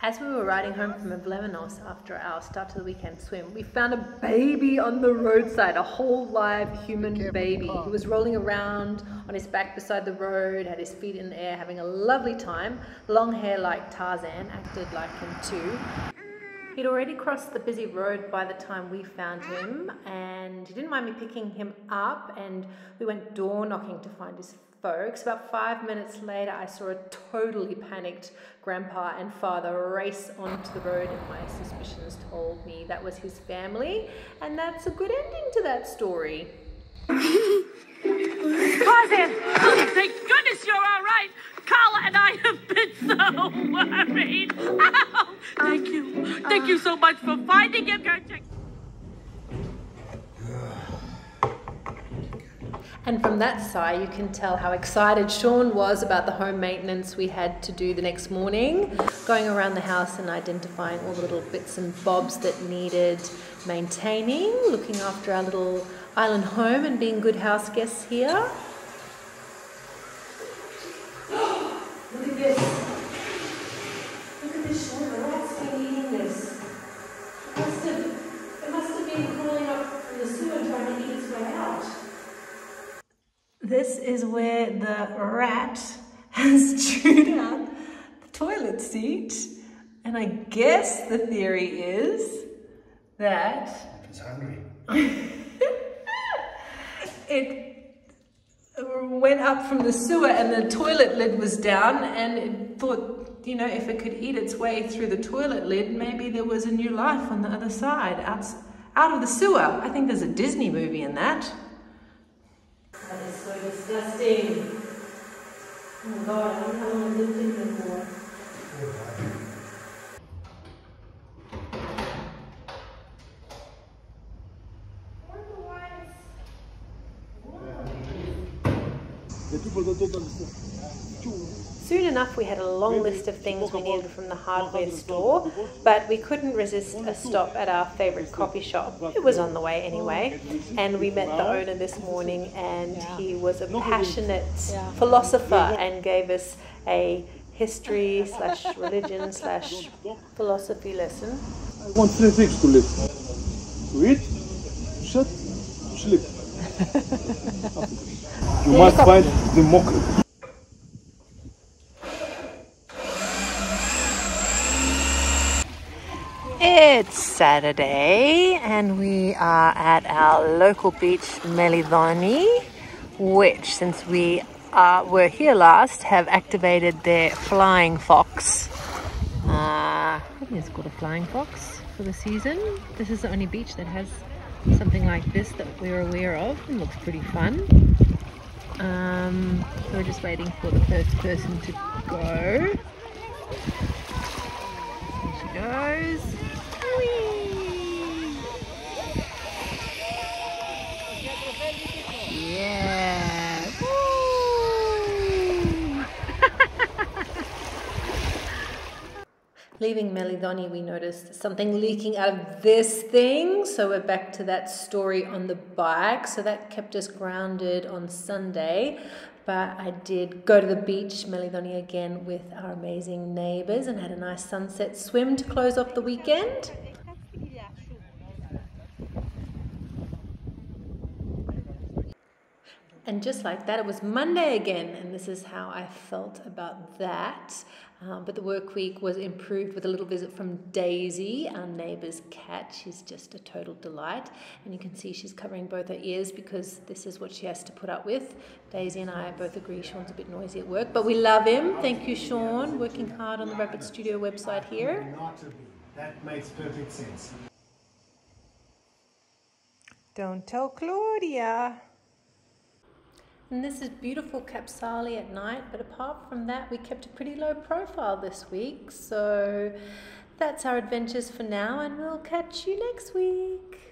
As we were riding home from Avlemonas after our start to the weekend swim, we found a baby on the roadside, a whole live human baby. He was rolling around on his back beside the road, had his feet in the air, having a lovely time. Long hair like Tarzan, acted like him too. He'd already crossed the busy road by the time we found him, and he didn't mind me picking him up, and we went door knocking to find his folks. About five minutes later, I saw a totally panicked grandpa and father race onto the road, and my suspicions told me that was his family, and that's a good ending to that story. Tarzan! Oh, thank goodness you're all right! Carla and I have been so worried! Oh, thank you. Thank you so much for finding him, Gertrude. And from that sigh, you can tell how excited Sean was about the home maintenance we had to do the next morning, going around the house and identifying all the little bits and bobs that needed maintaining, looking after our little island home and being good house guests here. Look at this. Look at this, Sean. The rat's been eating this. It must have, it must have been crawling up from the sewer trying to eat its way out. This is where the rat has chewed out the toilet seat. And I guess the theory is that It's hungry. it went up from the sewer and the toilet lid was down and it thought, you know, if it could eat its way through the toilet lid, maybe there was a new life on the other side, out, out of the sewer. I think there's a Disney movie in that. That is so disgusting. Oh my god, I wonder how long I've lived in here for. Soon enough, we had a long list of things we needed from the hardware store, but we couldn't resist a stop at our favourite coffee shop. It was on the way anyway, and we met the owner this morning, and he was a passionate philosopher and gave us a history slash religion slash philosophy lesson. I want three things to live. To eat, to shut, to sleep. you must find the It's Saturday and we are at our local beach, Melidoni, which, since we uh, were here last, have activated their flying fox. Uh, I think it's called a flying fox for the season. This is the only beach that has something like this that we're aware of. and looks pretty fun. Um, we're just waiting for the first person to go. Leaving Melidoni, we noticed something leaking out of this thing. So we're back to that story on the bike. So that kept us grounded on Sunday. But I did go to the beach, Melidoni again, with our amazing neighbours and had a nice sunset swim to close off the weekend. And just like that, it was Monday again, and this is how I felt about that. Um, but the work week was improved with a little visit from Daisy, our neighbour's cat. She's just a total delight, and you can see she's covering both her ears because this is what she has to put up with. Daisy and I both agree Sean's a bit noisy at work, but we love him. Thank you, Sean, working hard on the Rapid Studio website here. Not to be. That makes perfect sense. Don't tell Claudia. And this is beautiful Capsali at night, but apart from that, we kept a pretty low profile this week. So that's our adventures for now, and we'll catch you next week.